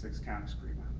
Six County Screamer.